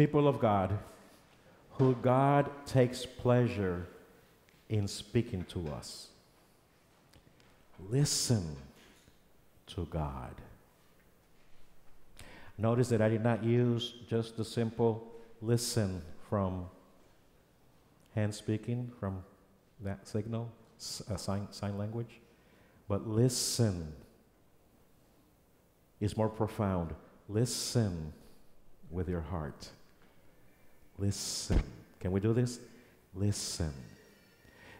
people of God, who God takes pleasure in speaking to us. Listen to God. Notice that I did not use just the simple listen from hand speaking, from that signal, uh, sign, sign language, but listen is more profound. Listen with your heart. Listen. Can we do this? Listen.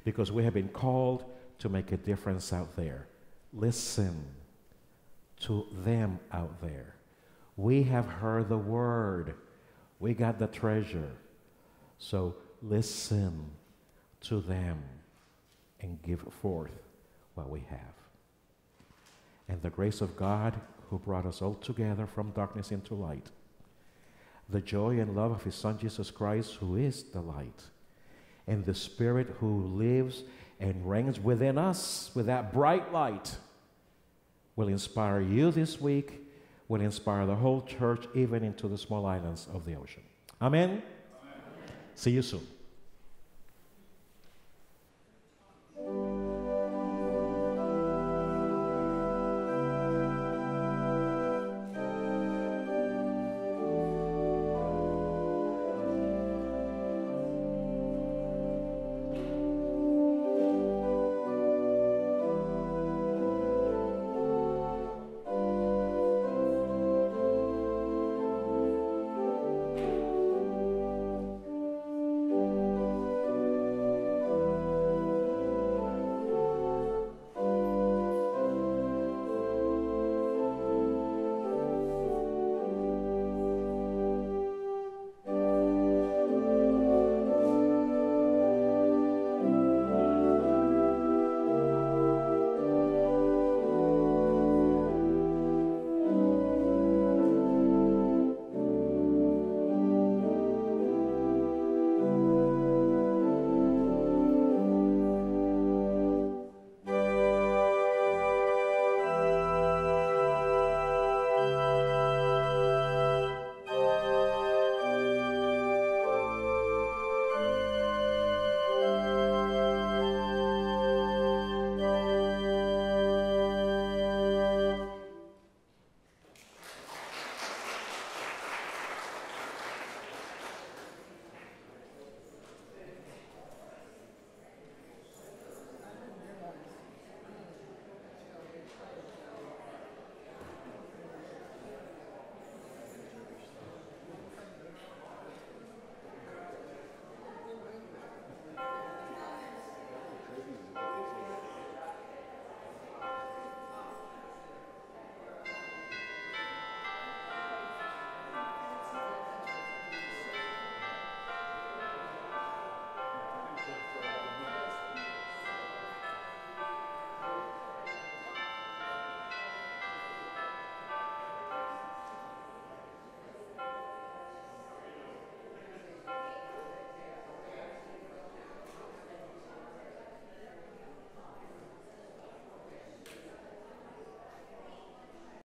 Because we have been called to make a difference out there. Listen to them out there. We have heard the word, we got the treasure. So listen to them and give forth what we have. And the grace of God, who brought us all together from darkness into light, the joy and love of His Son Jesus Christ, who is the light, and the Spirit who lives and reigns within us with that bright light will inspire you this week, will inspire the whole church, even into the small islands of the ocean. Amen. Amen. See you soon.